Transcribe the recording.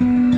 you